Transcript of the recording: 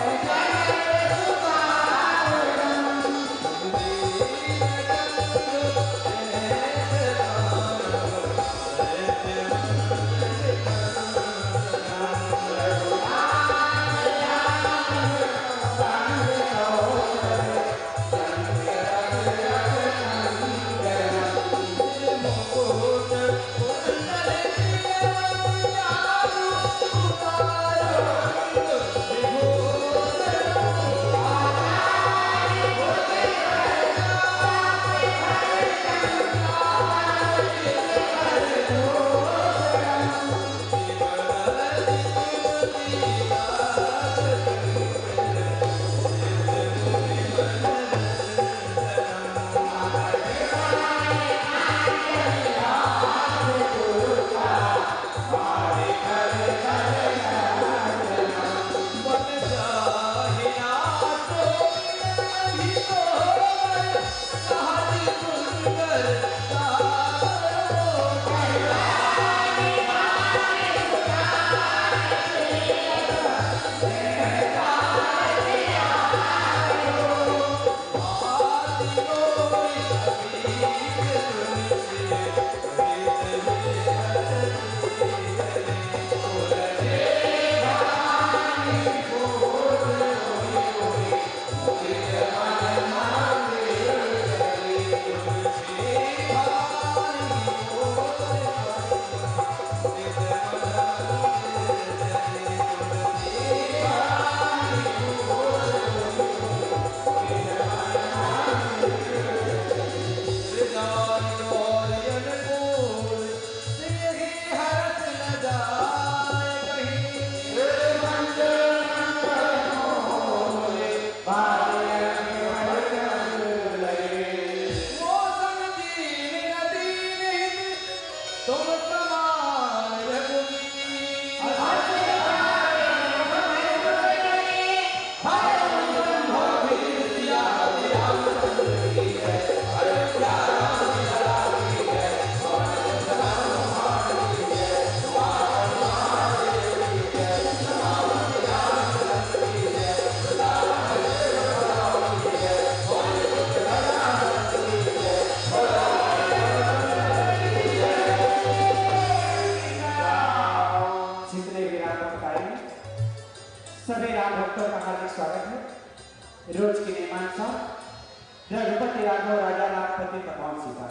감사합니다. सभी राम भक्तों का हार्दिक स्वागत है। रोज के साहब रघुपति राघव राजा रामपति तपाव सीता